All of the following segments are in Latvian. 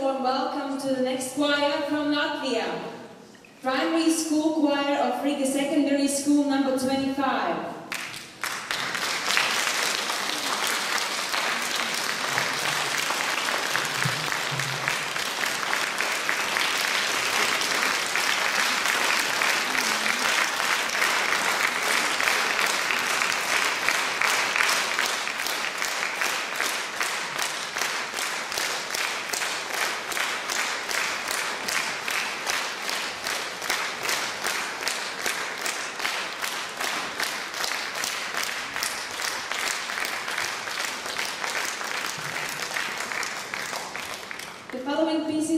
warm welcome to the next choir from Latvia. Primary School Choir of Riga Secondary School number 25.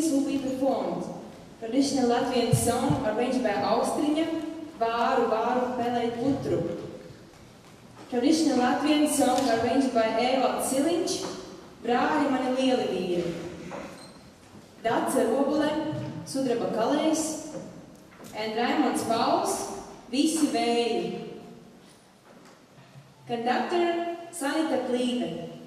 Pieces will be performed. Traditional Latvian song arranged by Austriņa, Vāru Vāru Pelēt Putru. Traditional Latvian song arranged by Ēvalds Siliņš, Brāļi mani lieli vīri. Dace Robule, Sudraba Kalējs, and Raimonds Pauls, Visi vēji. Conductor Sanita Plīve.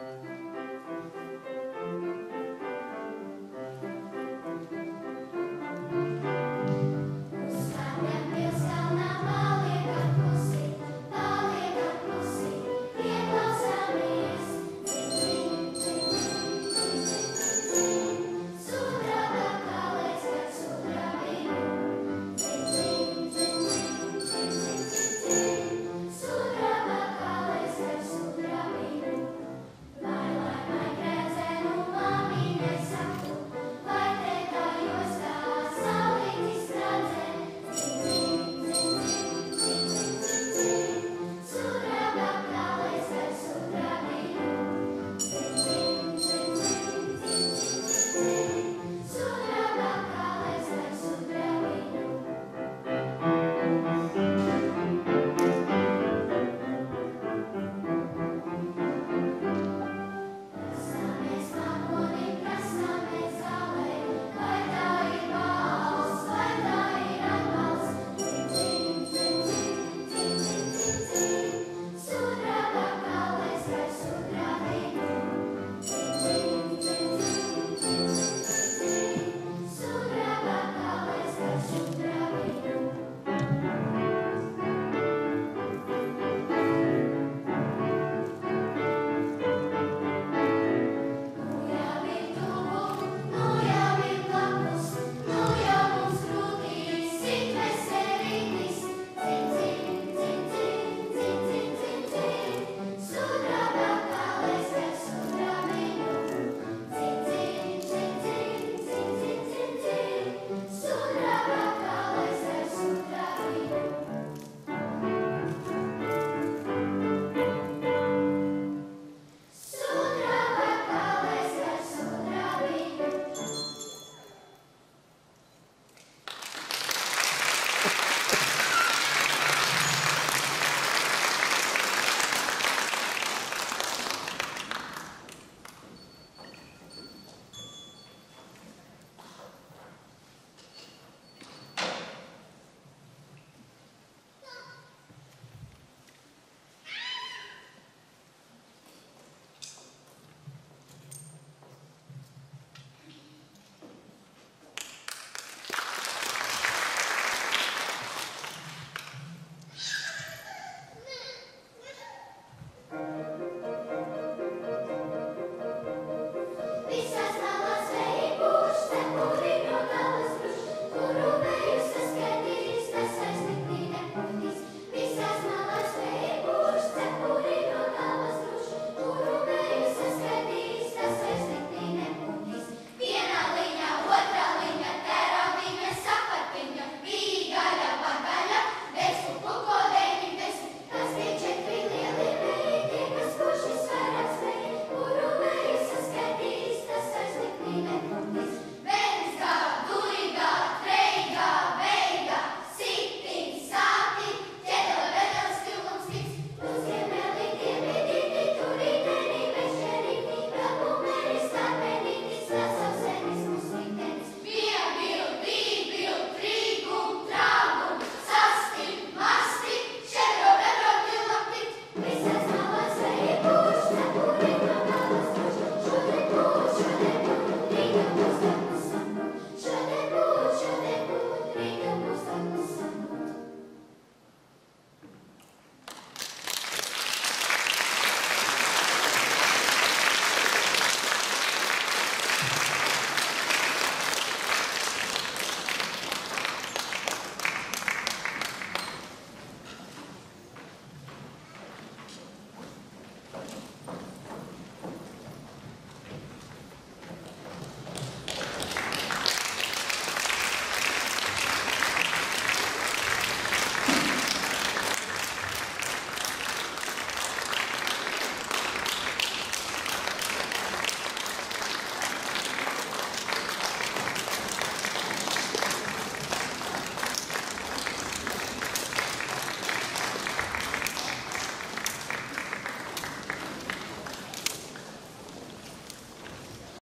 Mm-hmm.